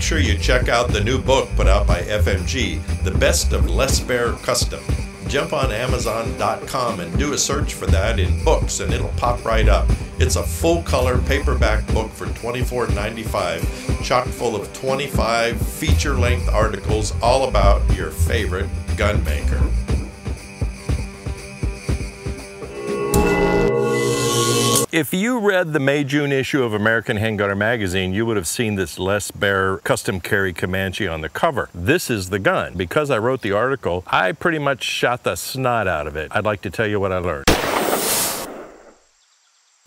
make sure you check out the new book put out by FMG, The Best of Les Baer Custom. Jump on Amazon.com and do a search for that in books, and it'll pop right up. It's a full color paperback book for $24.95, chock full of 25 feature length articles all about your favorite gun If you read the May June issue of American Handgunner magazine, you would have seen this Les Baer custom carry Commanche on the cover. This is the gun. Because I wrote the article, I pretty much shot the snot out of it. I'd like to tell you what I learned.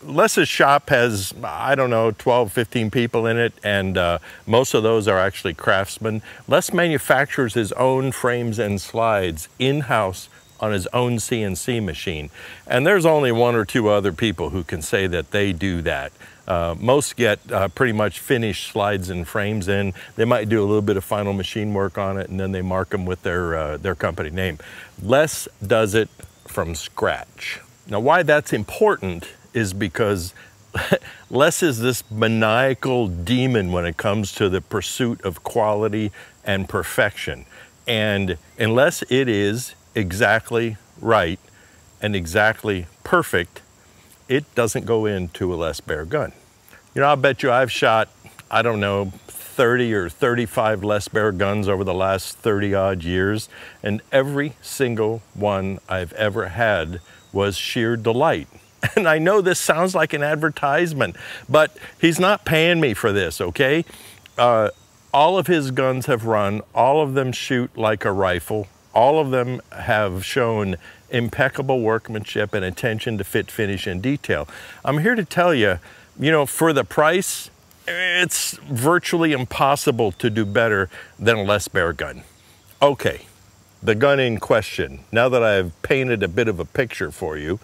Les's shop has, I don't know, 12, 15 people in it, and uh, most of those are actually craftsmen. Les manufactures his own frames and slides in-house on his own CNC machine. And there's only one or two other people who can say that they do that. Uh, most get uh, pretty much finished slides and frames in. They might do a little bit of final machine work on it and then they mark them with their, uh, their company name. Les does it from scratch. Now why that's important is because Les is this maniacal demon when it comes to the pursuit of quality and perfection. And unless it is exactly right and exactly perfect, it doesn't go into a Les Baer gun. You know, I'll bet you I've shot, I don't know, 30 or 35 Les Baer guns over the last 30 odd years, and every single one I've ever had was sheer delight. And I know this sounds like an advertisement, but he's not paying me for this, okay? Uh, all of his guns have run, all of them shoot like a rifle, all of them have shown impeccable workmanship and attention to fit, finish, and detail. I'm here to tell you, you know, for the price, it's virtually impossible to do better than a Les Baer gun. Okay, the gun in question. Now that I've painted a bit of a picture for you,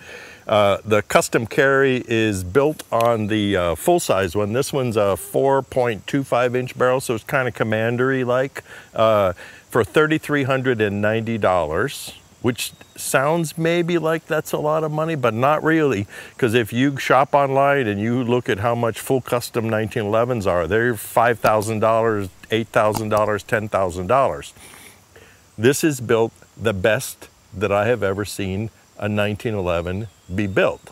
uh, the custom carry is built on the uh, full-size one. This one's a 4.25 inch barrel, so it's kind of commandery like. Uh, for $3,390, which sounds maybe like that's a lot of money, but not really. Because if you shop online and you look at how much full custom 1911s are, they're $5,000, $8,000, $10,000. This is built the best that I have ever seen a 1911 be built.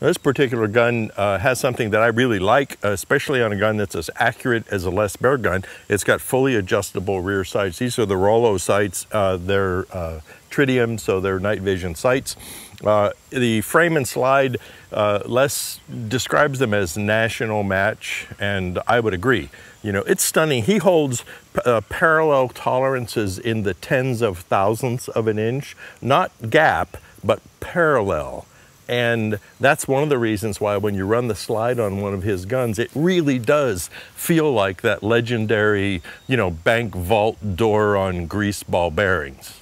This particular gun uh, has something that I really like, especially on a gun that's as accurate as a Les Baer gun. It's got fully adjustable rear sights. These are the Rollo sights. Uh, they're uh, tritium, so they're night vision sights. Uh, the frame and slide, uh, Les describes them as national match, and I would agree. You know, it's stunning. He holds uh, parallel tolerances in the tens of thousandths of an inch, not gap, but parallel. And that's one of the reasons why when you run the slide on one of his guns, it really does feel like that legendary, you know, bank vault door on grease ball bearings.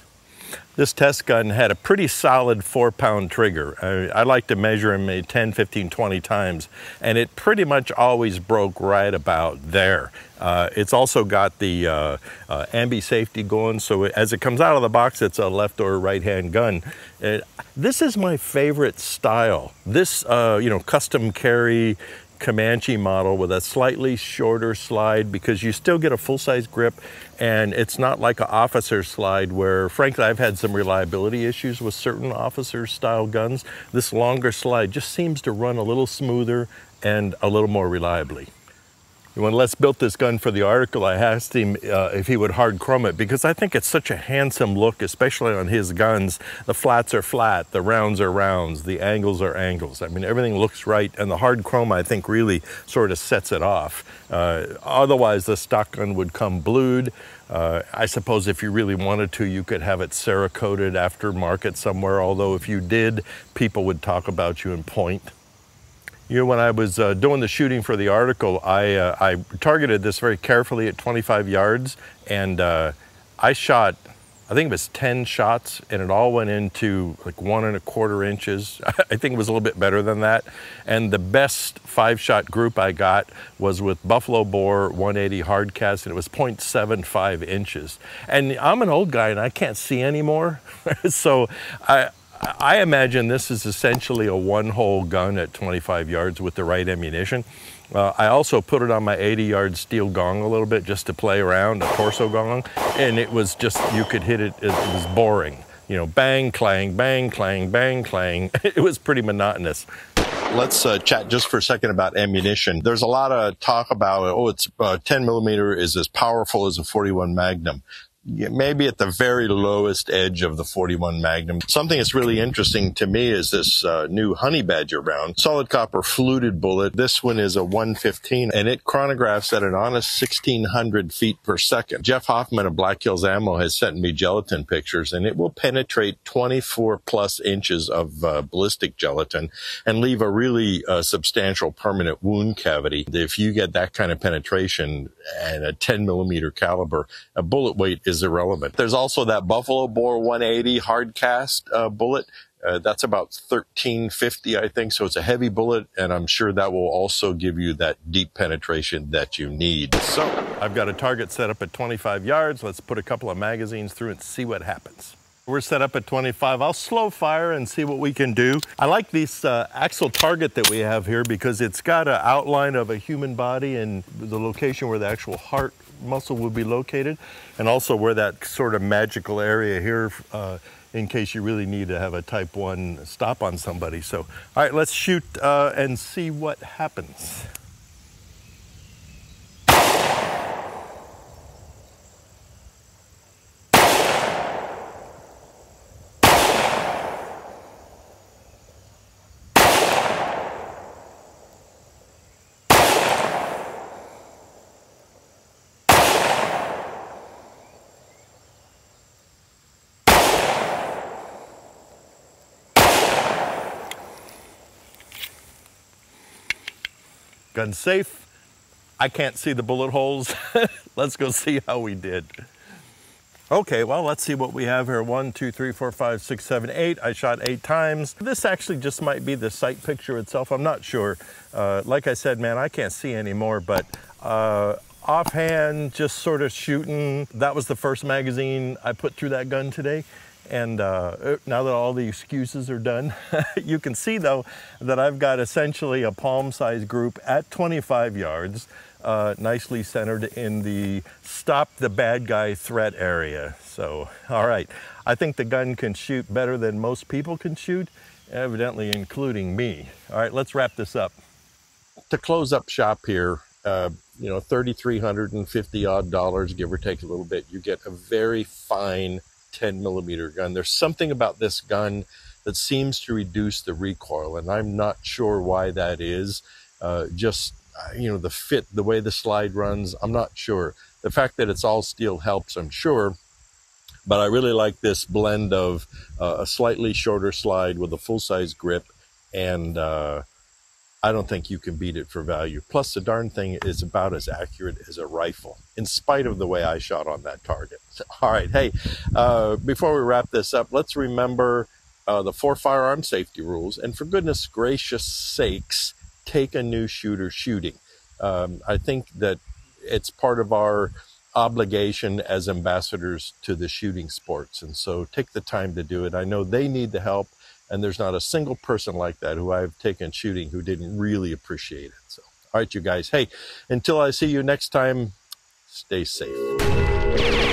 This test gun had a pretty solid four pound trigger. I, I, like to measure them 10, 15, 20 times, and it pretty much always broke right about there. Uh, it's also got the uh, uh, ambi safety going, so as it comes out of the box, it's a left or right hand gun. Uh, this is my favorite style. This, uh, you know, custom carry Commanche model with a slightly shorter slide because you still get a full-size grip and it's not like an officer slide where frankly I've had some reliability issues with certain officer style guns. This longer slide just seems to run a little smoother and a little more reliably. When Les built this gun for the article, I asked him uh, if he would hard chrome it because I think it's such a handsome look, especially on his guns. The flats are flat, the rounds are rounds, the angles are angles. I mean, everything looks right, and the hard chrome, I think, really sort of sets it off. Uh, otherwise, the stock gun would come blued. Uh, I suppose if you really wanted to, you could have it Cerakoted aftermarket somewhere, although if you did, people would talk about you in point. You know, when I was uh, doing the shooting for the article, I, uh, I targeted this very carefully at 25 yards and uh, I shot, I think it was 10 shots and it all went into like one and a quarter inches. I think it was a little bit better than that. And the best five shot group I got was with Buffalo Bore 180 hard cast and it was 0.75 inches. And I'm an old guy and I can't see anymore. so I, I imagine this is essentially a one-hole gun at 25 yards with the right ammunition. Uh, I also put it on my 80 yard steel gong a little bit just to play around, a torso gong, and it was just, you could hit it, it, it was boring. You know, bang, clang, bang, clang, bang, clang. it was pretty monotonous. Let's uh, chat just for a second about ammunition. There's a lot of talk about, oh, it's uh, 10 millimeter is as powerful as a 41 Magnum maybe at the very lowest edge of the 41 Magnum. Something that's really interesting to me is this uh, new Honey Badger round, solid copper fluted bullet. This one is a 115 and it chronographs at an honest 1600 feet per second. Jeff Hoffman of Black Hills Ammo has sent me gelatin pictures and it will penetrate 24 plus inches of uh, ballistic gelatin and leave a really uh, substantial permanent wound cavity. If you get that kind of penetration and a 10 millimeter caliber, a bullet weight is is irrelevant. There's also that Buffalo Bore 180 hard cast uh, bullet. Uh, that's about 1350, I think. So it's a heavy bullet, and I'm sure that will also give you that deep penetration that you need. So I've got a target set up at 25 yards. Let's put a couple of magazines through and see what happens. We're set up at 25. I'll slow fire and see what we can do. I like this uh, axle target that we have here because it's got an outline of a human body and the location where the actual heart muscle will be located and also where that sort of magical area here uh, in case you really need to have a type 1 stop on somebody. So, all right, let's shoot uh, and see what happens. Gun safe. I can't see the bullet holes. let's go see how we did. Okay, well, let's see what we have here. One, two, three, four, five, six, seven, eight. I shot eight times. This actually just might be the sight picture itself. I'm not sure. Uh, like I said, man, I can't see anymore, but uh, offhand, just sort of shooting. That was the first magazine I put through that gun today. And uh, now that all the excuses are done, you can see though that I've got essentially a palm size group at 25 yards, uh, nicely centered in the stop the bad guy threat area. So, all right, I think the gun can shoot better than most people can shoot, evidently including me. All right, let's wrap this up. To close up shop here, uh, you know, 3,350 odd dollars, give or take a little bit, you get a very fine 10 millimeter gun. There's something about this gun that seems to reduce the recoil, and I'm not sure why that is. Uh, just uh, you know the fit, the way the slide runs, I'm not sure. The fact that it's all steel helps, I'm sure. But I really like this blend of uh, a slightly shorter slide with a full size grip and uh, I don't think you can beat it for value. Plus, the darn thing is about as accurate as a rifle, in spite of the way I shot on that target. All right, hey, uh, before we wrap this up, let's remember uh, the four firearm safety rules. And for goodness gracious sakes, take a new shooter shooting. Um, I think that it's part of our obligation as ambassadors to the shooting sports. And so take the time to do it. I know they need the help. And there's not a single person like that who I've taken shooting who didn't really appreciate it. So, all right, you guys. Hey, until I see you next time, stay safe.